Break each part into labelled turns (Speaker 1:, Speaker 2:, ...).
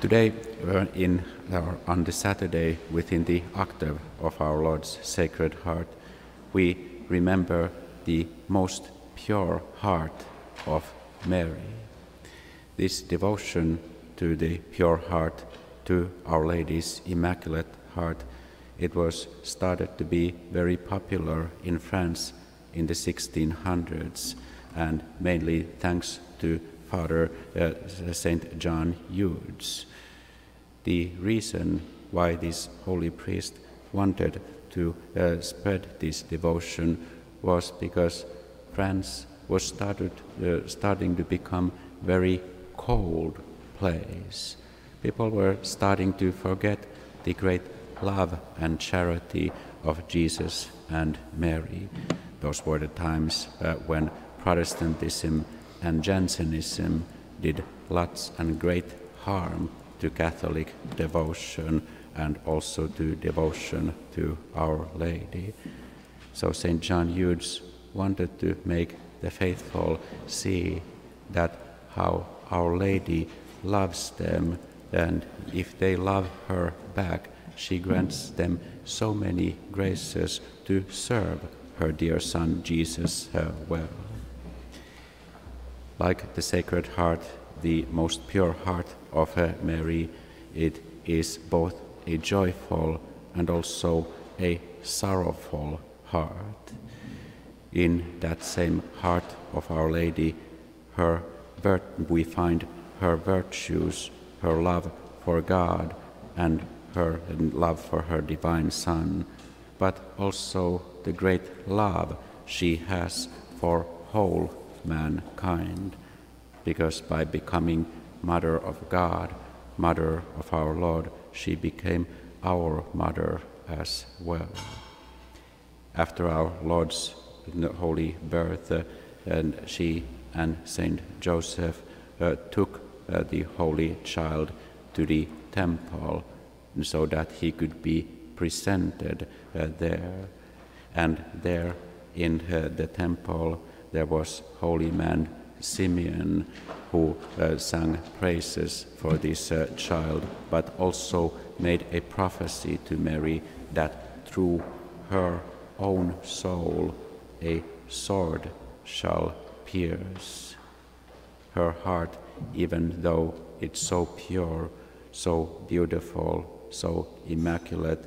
Speaker 1: Today, in our, on the Saturday, within the octave of our Lord's Sacred Heart, we remember the most pure heart of Mary. This devotion to the pure heart, to Our Lady's Immaculate Heart, it was started to be very popular in France in the 1600s, and mainly thanks to Father Saint John Eudes. The reason why this holy priest wanted to uh, spread this devotion was because France was started, uh, starting to become very cold place. People were starting to forget the great love and charity of Jesus and Mary. Those were the times uh, when Protestantism and Jansenism did lots and great harm to Catholic devotion and also to devotion to Our Lady. So St. John Eudes wanted to make the faithful see that how Our Lady loves them, and if they love her back, she grants them so many graces to serve her dear Son Jesus well. Like the Sacred Heart, the most pure heart of Mary, it is both a joyful and also a sorrowful heart. In that same heart of Our Lady, her we find her virtues, her love for God, and her love for her divine Son, but also the great love she has for whole mankind, because by becoming Mother of God, Mother of our Lord, she became our Mother as well. After our Lord's holy birth, uh, and she and Saint Joseph uh, took uh, the Holy Child to the temple so that he could be presented uh, there. And there in uh, the temple there was holy man Simeon who uh, sang praises for this uh, child, but also made a prophecy to Mary that through her own soul a sword shall pierce. Her heart, even though it's so pure, so beautiful, so immaculate,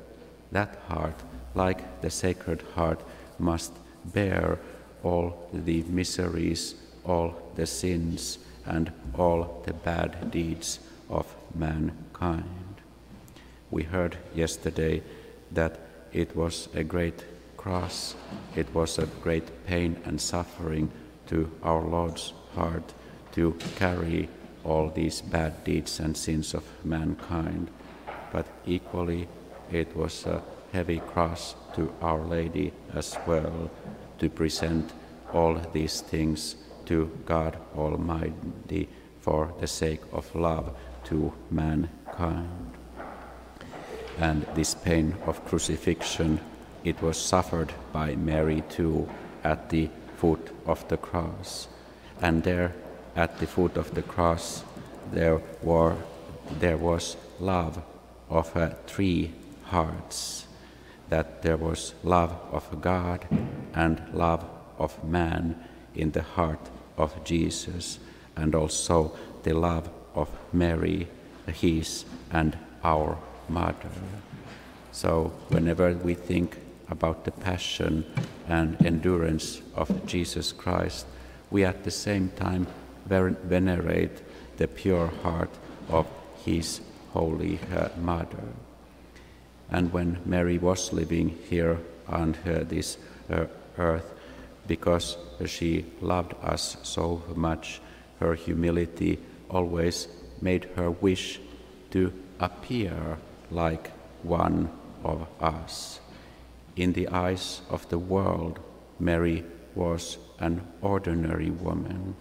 Speaker 1: that heart, like the Sacred Heart, must bear all the miseries, all the sins, and all the bad deeds of mankind. We heard yesterday that it was a great cross, it was a great pain and suffering to our Lord's heart to carry all these bad deeds and sins of mankind, but equally it was a heavy cross to Our Lady as well to present all these things to God Almighty for the sake of love to mankind. And this pain of crucifixion, it was suffered by Mary too at the foot of the cross. And there at the foot of the cross there were there was love of uh, three hearts that there was love of God and love of man in the heart of Jesus and also the love of Mary his and our mother so whenever we think about the passion and endurance of Jesus Christ, we at the same time venerate the pure heart of his holy uh, mother. And when Mary was living here on uh, this uh, earth, because she loved us so much, her humility always made her wish to appear like one of us. In the eyes of the world, Mary was an ordinary woman.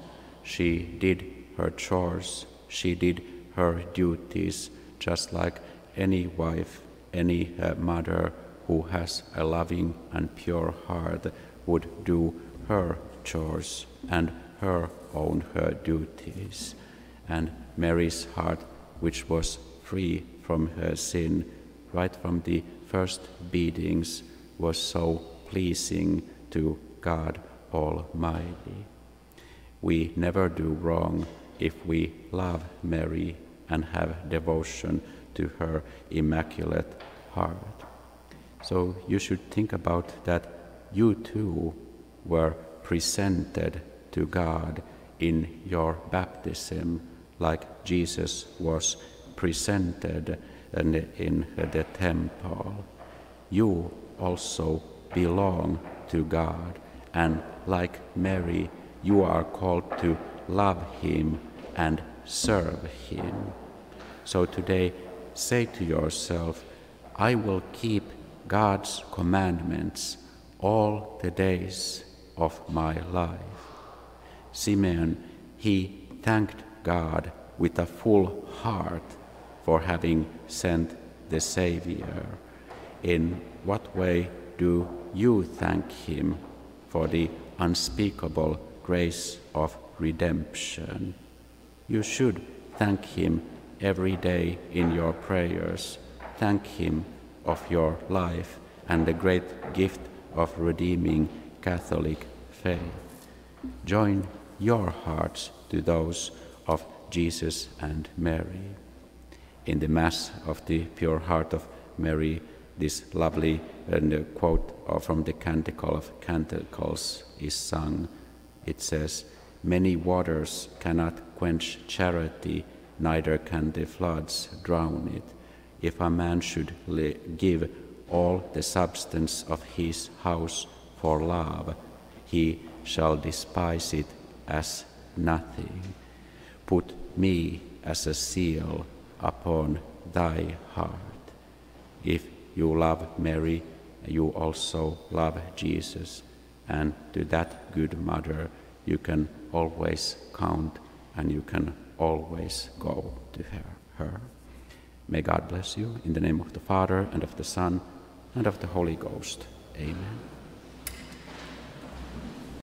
Speaker 1: She did her chores, she did her duties, just like any wife, any uh, mother who has a loving and pure heart would do her chores and her own her duties. And Mary's heart which was free from her sin right from the first beatings was so pleasing to God Almighty. We never do wrong if we love Mary and have devotion to her immaculate heart. So you should think about that you too were presented to God in your baptism, like Jesus was presented in the temple. You also belong to God, and like Mary, you are called to love Him and serve Him. So today, say to yourself, I will keep God's commandments all the days of my life. Simeon, he thanked God with a full heart for having sent the Savior. In what way do you thank Him for the unspeakable grace of redemption? You should thank Him every day in your prayers. Thank Him of your life and the great gift of redeeming Catholic faith. Join your hearts to those of Jesus and Mary. In the Mass of the Pure Heart of Mary, this lovely uh, quote from the Canticle of Canticles is sung. It says, Many waters cannot quench charity, neither can the floods drown it. If a man should give all the substance of his house for love, he shall despise it as nothing. Put me as a seal upon thy heart. If you love Mary, you also love Jesus, and to that good mother you can always count and you can always go to her. her. May God bless you in the name of the Father and of the Son and of the Holy Ghost. Amen.